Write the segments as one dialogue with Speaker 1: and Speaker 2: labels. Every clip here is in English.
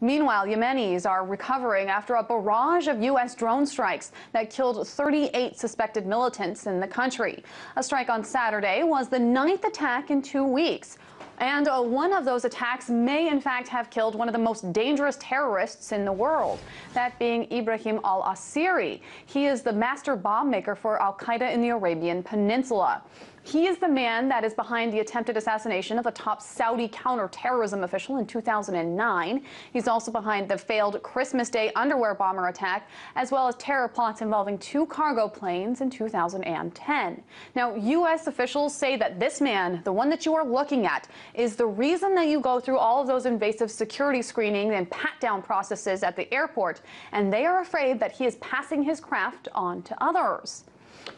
Speaker 1: Meanwhile, Yemenis are recovering after a barrage of U.S. drone strikes that killed 38 suspected militants in the country. A strike on Saturday was the ninth attack in two weeks. And uh, one of those attacks may, in fact, have killed one of the most dangerous terrorists in the world, that being Ibrahim al Asiri. He is the master bomb maker for Al Qaeda in the Arabian Peninsula. He is the man that is behind the attempted assassination of a top Saudi counterterrorism official in 2009. He's also behind the failed Christmas Day underwear bomber attack, as well as terror plots involving two cargo planes in 2010. Now, U.S. officials say that this man, the one that you are looking at, is the reason that you go through all of those invasive security screening and pat down processes at the airport, and they are afraid that he is passing his craft on to others.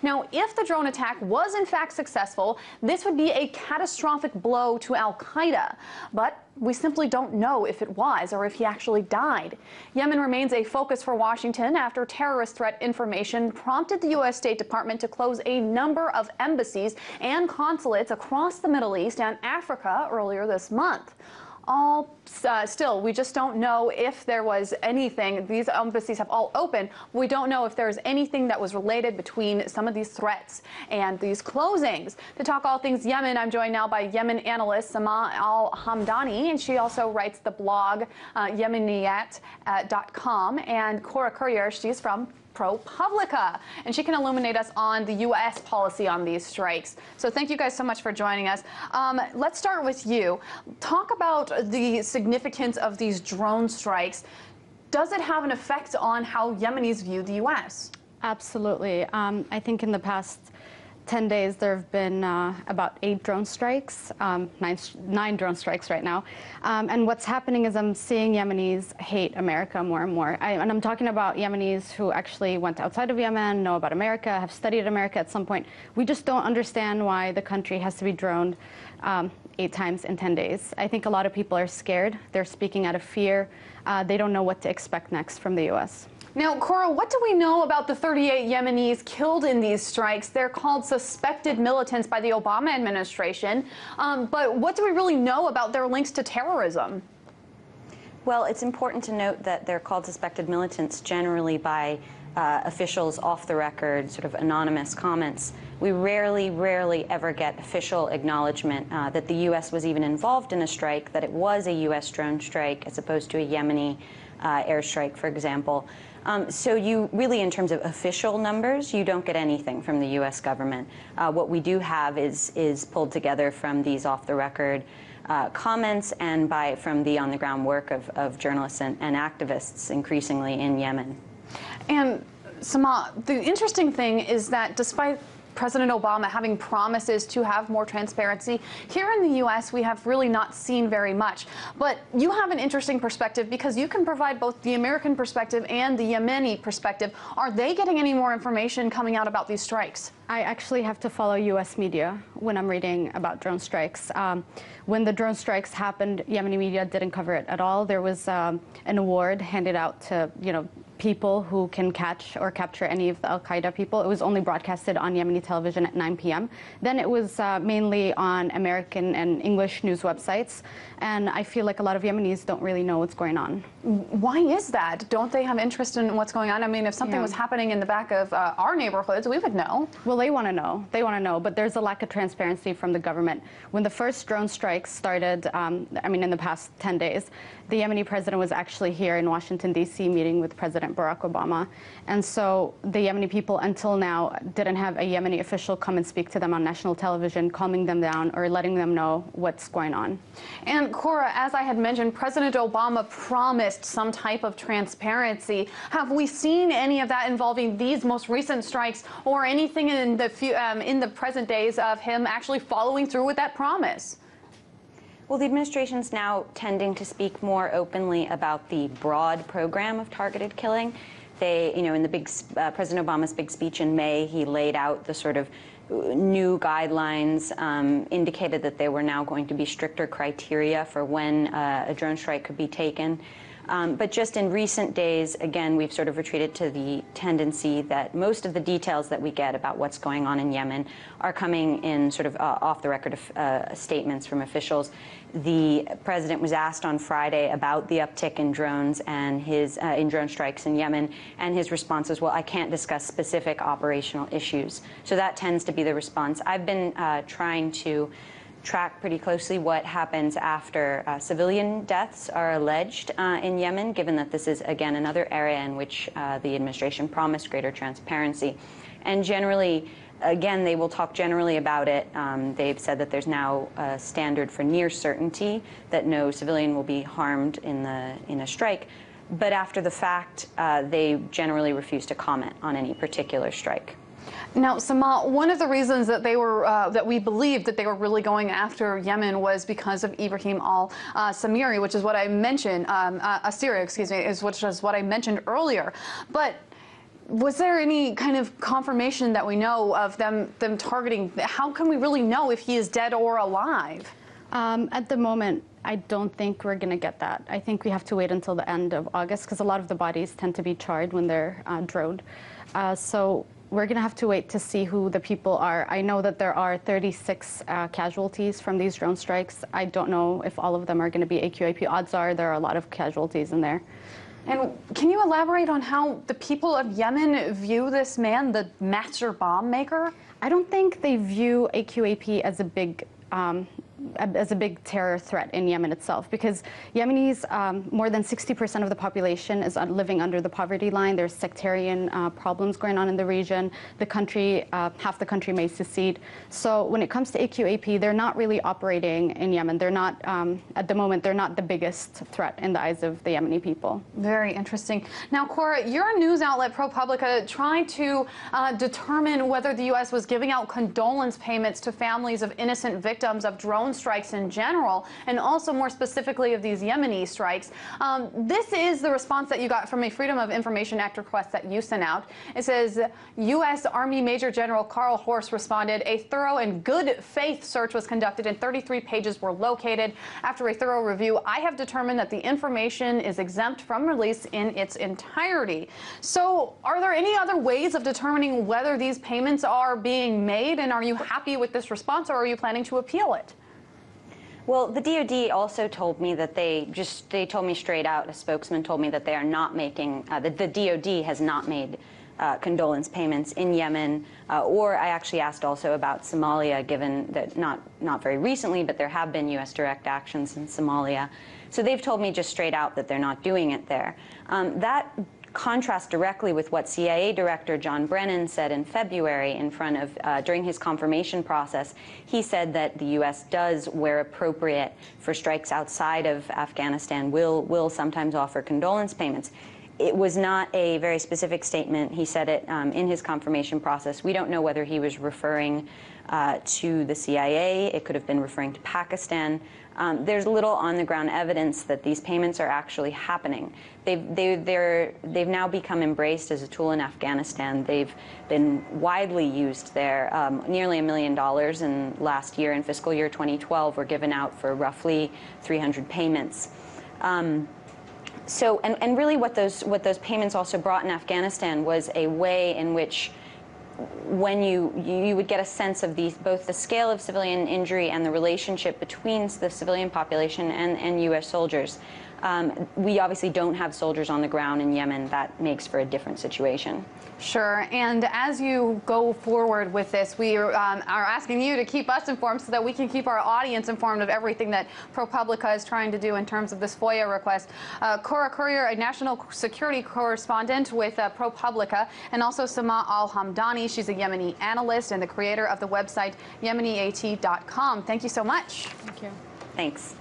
Speaker 1: Now, if the drone attack was in fact successful, this would be a catastrophic blow to Al Qaeda. But we simply don't know if it was or if he actually died. Yemen remains a focus for Washington after terrorist threat information prompted the U.S. State Department to close a number of embassies and consulates across the Middle East and Africa earlier this month all uh, still, we just don't know if there was anything. These embassies have all opened. We don't know if there's anything that was related between some of these threats and these closings. To talk all things Yemen, I'm joined now by Yemen analyst Sama Al Hamdani, and she also writes the blog uh, Yemeniaty.com. And Cora Currier, she's from ProPublica, and she can illuminate us on the U.S. policy on these strikes. So thank you guys so much for joining us. Um, let's start with you. Talk about the significance of these drone strikes. Does it have an effect on how Yemenis view the U.S.?
Speaker 2: Absolutely. Um, I think in the past 10 days, there have been uh, about eight drone strikes, um, nine, nine, drone strikes right now. Um, and what's happening is I'm seeing Yemenis hate America more and more. I, and I'm talking about Yemenis who actually went outside of Yemen, know about America, have studied America at some point. We just don't understand why the country has to be droned um, eight times in 10 days. I think a lot of people are scared. They're speaking out of fear. Uh, they don't know what to expect next from the U.S.
Speaker 1: Now, Cora, what do we know about the 38 Yemenis killed in these strikes? They're called suspected militants by the Obama administration. Um, but what do we really know about their links to terrorism?
Speaker 3: Well, it's important to note that they're called suspected militants generally by uh, officials off the record, sort of anonymous comments. We rarely, rarely ever get official acknowledgement uh, that the U.S. was even involved in a strike, that it was a U.S. drone strike as opposed to a Yemeni uh, airstrike, for example. Um, so you really, in terms of official numbers, you don't get anything from the U.S. government. Uh, what we do have is is pulled together from these off-the-record uh, comments and by from the on-the-ground work of, of journalists and, and activists, increasingly in Yemen.
Speaker 1: And Sama, the interesting thing is that despite President Obama having promises to have more transparency. Here in the U.S., we have really not seen very much. But you have an interesting perspective because you can provide both the American perspective and the Yemeni perspective. Are they getting any more information coming out about these strikes?
Speaker 2: I actually have to follow U.S. media when I'm reading about drone strikes. Um, when the drone strikes happened, Yemeni media didn't cover it at all. There was um, an award handed out to, you know, people who can catch or capture any of the Al Qaeda people. It was only broadcasted on Yemeni television at 9 p.m. Then it was uh, mainly on American and English news websites. And I feel like a lot of Yemenis don't really know what's going on.
Speaker 1: Why is that? Don't they have interest in what's going on? I mean, if something yeah. was happening in the back of uh, our neighborhoods, we would know.
Speaker 2: Well, they want to know. They want to know. But there's a lack of transparency from the government. When the first drone strikes started, um, I mean, in the past 10 days, the Yemeni president was actually here in Washington, D.C., meeting with President Barack Obama. And so the Yemeni people, until now, didn't have a Yemeni official come and speak to them on national television, calming them down or letting them know what's going on.
Speaker 1: And Cora, as I had mentioned, President Obama promised some type of transparency. Have we seen any of that involving these most recent strikes or anything in the, few, um, in the present days of him actually following through with that promise?
Speaker 3: Well, the administration's now tending to speak more openly about the broad program of targeted killing. They, you know, in the big uh, President Obama's big speech in May, he laid out the sort of uh, new guidelines, um, indicated that there were now going to be stricter criteria for when uh, a drone strike could be taken. Um, but just in recent days, again, we've sort of retreated to the tendency that most of the details that we get about what's going on in Yemen are coming in sort of uh, off the record uh, statements from officials. The president was asked on Friday about the uptick in drones and his uh, in drone strikes in Yemen, and his response was, "Well, I can't discuss specific operational issues." So that tends to be the response. I've been uh, trying to track pretty closely what happens after uh, civilian deaths are alleged uh, in Yemen, given that this is, again, another area in which uh, the administration promised greater transparency. And generally, again, they will talk generally about it. Um, they've said that there's now a standard for near certainty that no civilian will be harmed in, the, in a strike. But after the fact, uh, they generally refuse to comment on any particular strike.
Speaker 1: Now, Sama, one of the reasons that they were uh, that we believed that they were really going after Yemen was because of Ibrahim al uh, Samiri, which is what I mentioned, um, uh, Asiri, excuse me, is which is what I mentioned earlier. But was there any kind of confirmation that we know of them them targeting? How can we really know if he is dead or alive?
Speaker 2: Um, at the moment, I don't think we're going to get that. I think we have to wait until the end of August because a lot of the bodies tend to be charred when they're uh, droned. Uh, so we're going to have to wait to see who the people are. I know that there are 36 uh, casualties from these drone strikes. I don't know if all of them are going to be AQAP. Odds are there are a lot of casualties in there.
Speaker 1: And can you elaborate on how the people of Yemen view this man, the master bomb maker?
Speaker 2: I don't think they view AQAP as a big um, as a big terror threat in Yemen itself because Yemenis, um, more than 60% of the population is living under the poverty line. There's sectarian uh, problems going on in the region. The country, uh, half the country may secede. So when it comes to AQAP, they're not really operating in Yemen. They're not, um, at the moment, they're not the biggest threat in the eyes of the Yemeni people.
Speaker 1: Very interesting. Now, Cora, your news outlet, ProPublica, tried to uh, determine whether the U.S. was giving out condolence payments to families of innocent victims of drone strikes in general, and also more specifically of these Yemeni strikes. Um, this is the response that you got from a Freedom of Information Act request that you sent out. It says U.S. Army Major General Karl Horst responded, a thorough and good faith search was conducted and 33 pages were located. After a thorough review, I have determined that the information is exempt from release in its entirety. So are there any other ways of determining whether these payments are being made and are you happy with this response or are you planning to appeal it?
Speaker 3: Well, the DoD also told me that they just they told me straight out. A spokesman told me that they are not making uh, the, the DoD has not made uh, condolence payments in Yemen, uh, or I actually asked also about Somalia, given that not not very recently, but there have been U.S. direct actions in Somalia. So they've told me just straight out that they're not doing it there. Um, that contrast directly with what CIA Director John Brennan said in February in front of, uh, during his confirmation process. He said that the U.S. does, where appropriate for strikes outside of Afghanistan, will, will sometimes offer condolence payments. It was not a very specific statement. He said it um, in his confirmation process. We don't know whether he was referring uh, to the CIA. It could have been referring to Pakistan. Um, there's little on-the-ground evidence that these payments are actually happening. They've, they, they're, they've now become embraced as a tool in Afghanistan. They've been widely used there. Um, nearly a million dollars in last year, in fiscal year 2012, were given out for roughly 300 payments. Um, so, and, and really what those, what those payments also brought in Afghanistan was a way in which when you you would get a sense of the both the scale of civilian injury and the relationship between the civilian population and, and U.S. soldiers. Um, we obviously don't have soldiers on the ground in Yemen. That makes for a different situation.
Speaker 1: Sure. And as you go forward with this, we are, um, are, asking you to keep us informed so that we can keep our audience informed of everything that ProPublica is trying to do in terms of this FOIA request. Uh, Cora Currier, a national security correspondent with uh, ProPublica, and also Sama Al Hamdani. She's a Yemeni analyst and the creator of the website Yemeniaty.com. Thank you so much.
Speaker 2: Thank you.
Speaker 3: Thanks.